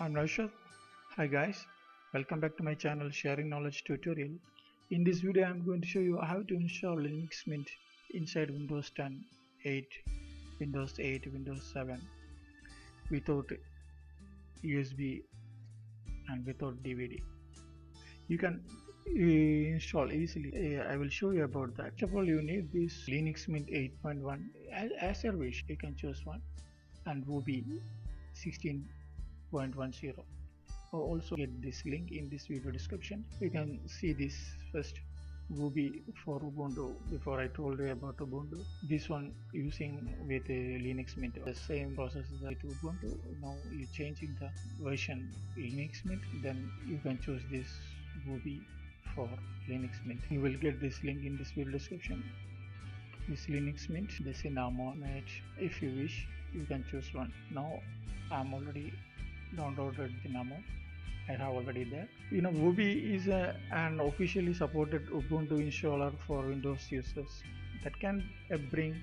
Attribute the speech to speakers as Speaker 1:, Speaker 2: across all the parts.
Speaker 1: I'm Rashad. Hi guys, welcome back to my channel Sharing Knowledge Tutorial. In this video I'm going to show you how to install Linux Mint inside Windows 10, 8, Windows 8, Windows 7 without USB and without DVD. You can uh, install easily. Uh, I will show you about that. First of all, you need this Linux Mint 8.1 as, as your wish. You can choose one and Wubi 16.10 also get this link in this video description. You can see this first Wubi for Ubuntu. Before I told you about Ubuntu this one using with a Linux Mint. The same process as with Ubuntu. Now you changing the version Linux Mint then you can choose this Wubi for Linux Mint. You will get this link in this video description. This Linux Mint the Cinnamon if you wish you can choose one. Now I'm already downloaded the Cinnamon I have already there. You know Wubi is a, an officially supported Ubuntu installer for Windows users that can uh, bring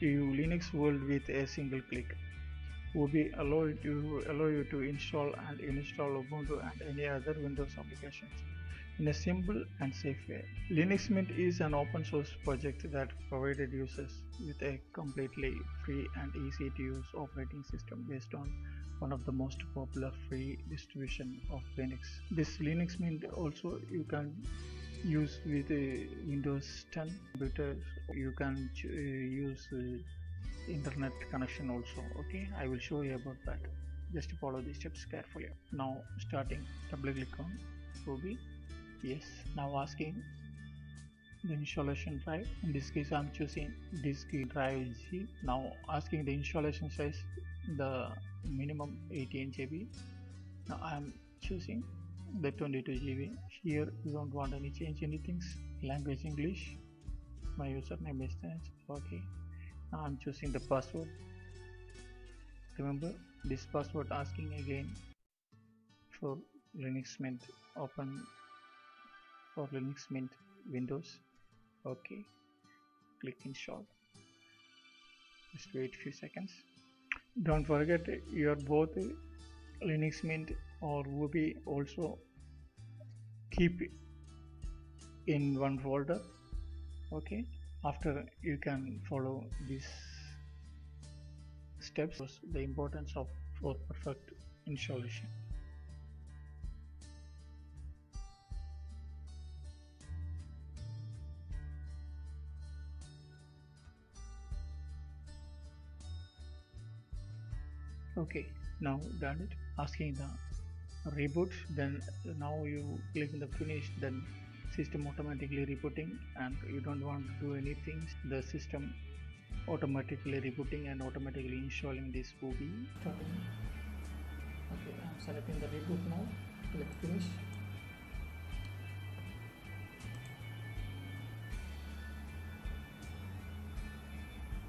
Speaker 1: to you Linux world with a single click. Wubi allow you to allow you to install and install Ubuntu and any other Windows applications in a simple and safe way. Linux Mint is an open source project that provided users with a completely free and easy to use operating system based on one of the most popular free distribution of Linux. This Linux Mint also you can use with uh, Windows 10 computers. You can uh, use uh, internet connection also. Okay, I will show you about that. Just follow these steps carefully. Now starting, double click on Wubi yes now asking the installation drive. In this case i'm choosing disk drive g. Now asking the installation size the minimum 18 GB now i'm choosing the 22 GB here you don't want any change anything language english. My username is okay. Now i'm choosing the password. Remember this password asking again for linux mint open for Linux Mint Windows. Okay. Click install. Just wait few seconds. Don't forget your both Linux Mint or Wubi also. Keep in one folder. Okay. After you can follow these steps. The importance of for perfect installation okay now done it. Asking the reboot then now you click in the finish then system automatically rebooting and you don't want to do anything. The system automatically rebooting and automatically installing this starting. Okay I'm selecting the reboot now. Click finish.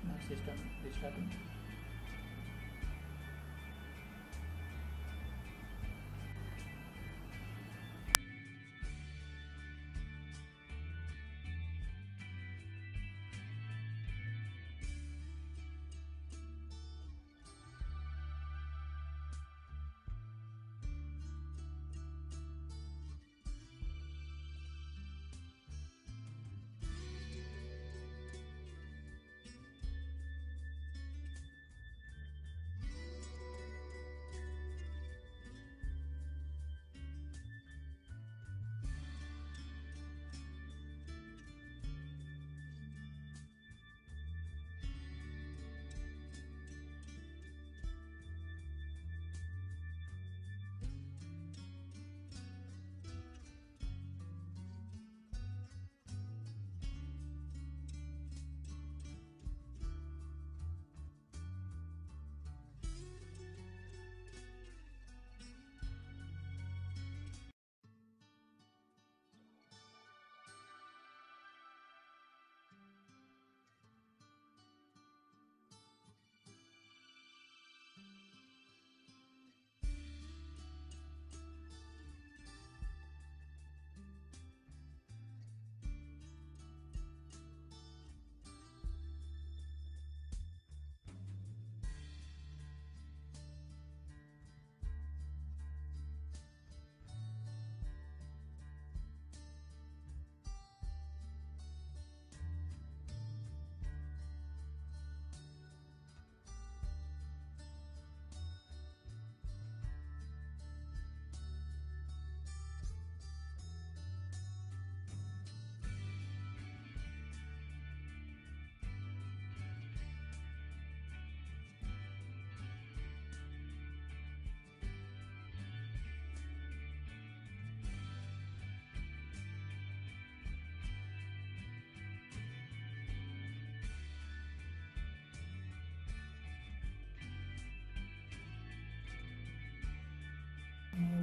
Speaker 1: Now system restarting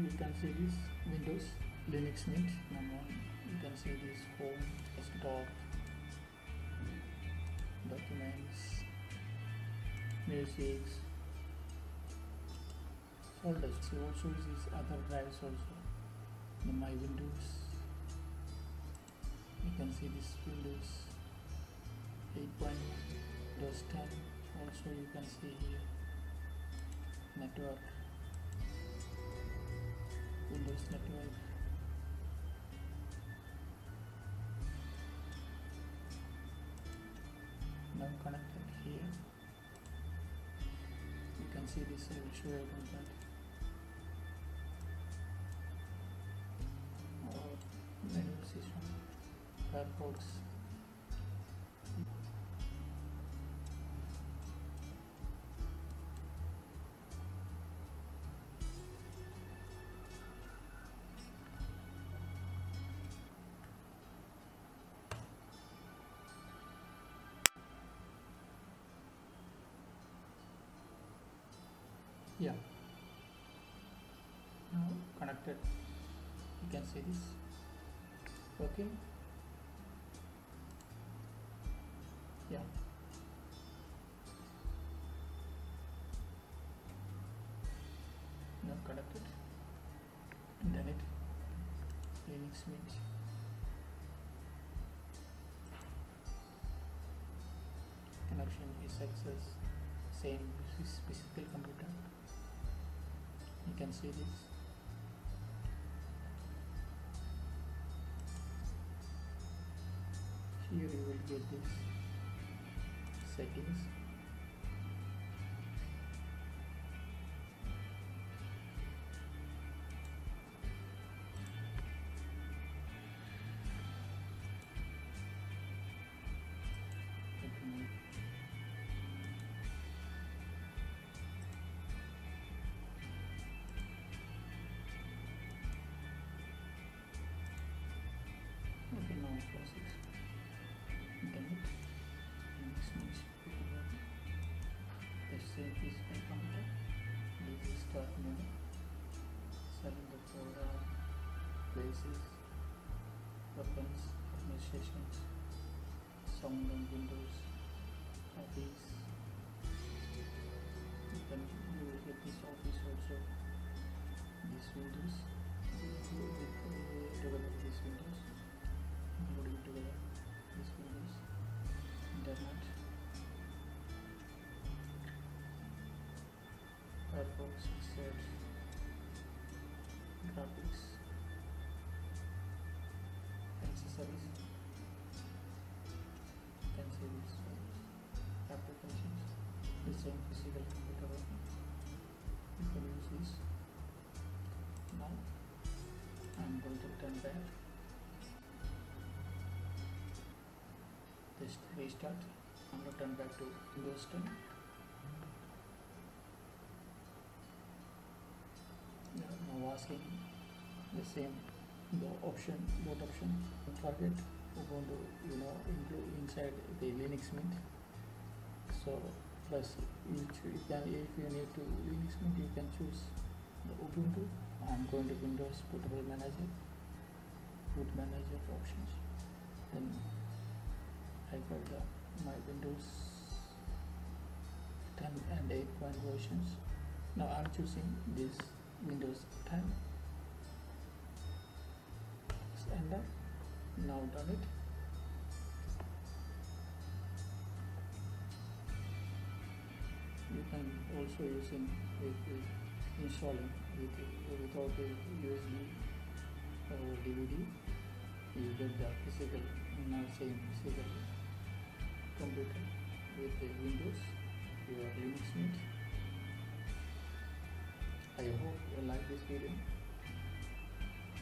Speaker 1: you can see this Windows Linux Mint number you can see this home desktop documents music folders. So also this other drives also. The my windows you can see this windows 8.1 windows 10 also you can see here. Network windows network now connected here. You can see this I will show you about that menu system Firefox yeah. Now connected. You can see this. Okay. Yeah. Now connected. Internet linux mint connection is access same physical computer you can see this. Here you will get this settings okay process internet and this same is my computer this is start menu select the program places weapons administrations sound and windows office you can get this office also this windows uh, develop this windows together this windows internet Firefox research graphics. Accessories. You applications the same physical computer you can use this. Now I'm going to turn back just restart I'm going to turn back to Windows 10 yeah, now asking the same the option both option. Don't forget we're going to you know include inside the Linux Mint. So plus you, you can if you need to Linux Mint you can choose the Ubuntu. I'm going to Windows Portable Manager. Boot Manager options. Then I got the my Windows 10 and 8 point versions. Now I'm choosing this Windows 10 Press enter now done it. You can also using with, with installing with without a USB or DVD you get the physical now same physical computer with the Windows your Linux Mint I hope you like this video.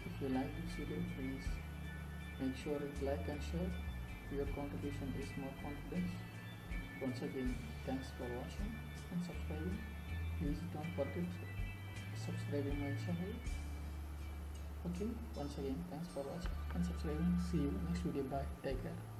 Speaker 1: If you like this video please make sure you like and share. Your contribution is more confidence. Once again thanks for watching and subscribing. Please don't forget subscribing my channel. Okay once again thanks for watching and subscribing. See you next video. Bye. Take care